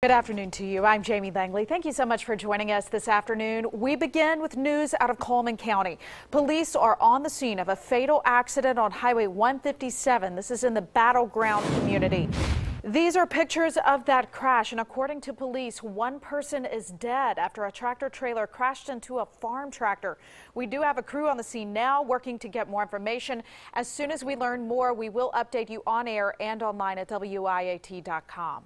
Good afternoon to you. I'm Jamie Langley. Thank you so much for joining us this afternoon. We begin with news out of Cullman County. Police are on the scene of a fatal accident on Highway 157. This is in the Battleground community. These are pictures of that crash, and according to police, one person is dead after a tractor trailer crashed into a farm tractor. We do have a crew on the scene now working to get more information. As soon as we learn more, we will update you on air and online at WIAT.com.